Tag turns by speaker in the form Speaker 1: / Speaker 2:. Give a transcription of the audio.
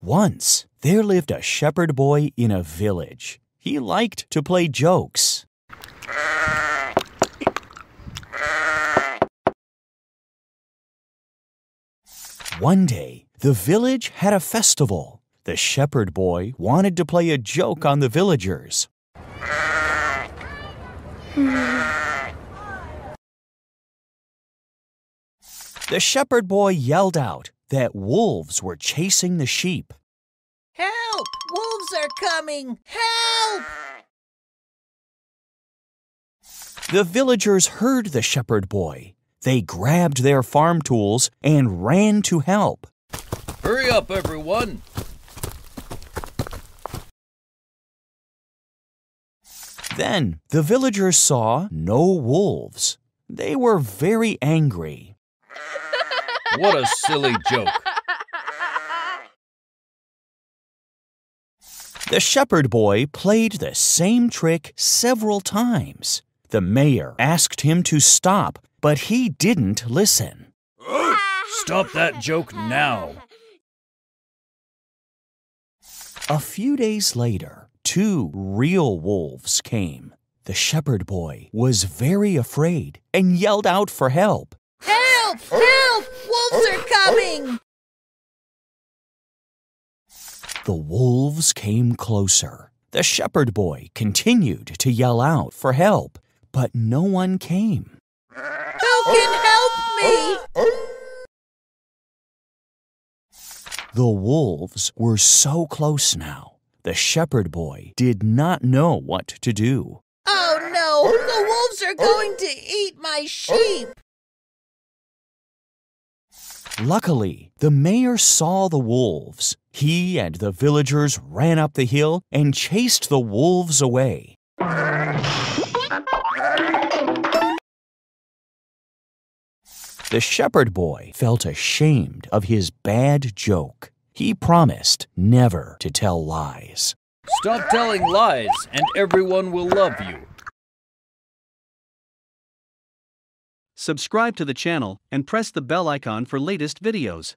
Speaker 1: Once, there lived a shepherd boy in a village. He liked to play jokes. One day, the village had a festival. The shepherd boy wanted to play a joke on the villagers. The shepherd boy yelled out that wolves were chasing the sheep.
Speaker 2: Help! Wolves are coming! Help!
Speaker 1: The villagers heard the shepherd boy. They grabbed their farm tools and ran to help.
Speaker 3: Hurry up, everyone!
Speaker 1: Then the villagers saw no wolves. They were very angry.
Speaker 3: What a silly joke.
Speaker 1: The shepherd boy played the same trick several times. The mayor asked him to stop, but he didn't listen.
Speaker 3: Stop that joke now.
Speaker 1: A few days later, two real wolves came. The shepherd boy was very afraid and yelled out for help.
Speaker 2: Help! Help!
Speaker 1: The wolves came closer. The shepherd boy continued to yell out for help, but no one came.
Speaker 2: Who can help me?
Speaker 1: The wolves were so close now. The shepherd boy did not know what to do.
Speaker 2: Oh no! The wolves are going to eat my sheep!
Speaker 1: Luckily, the mayor saw the wolves. He and the villagers ran up the hill and chased the wolves away. The shepherd boy felt ashamed of his bad joke. He promised never to tell lies.
Speaker 3: Stop telling lies, and everyone will love you.
Speaker 4: Subscribe to the channel and press the bell icon for latest videos.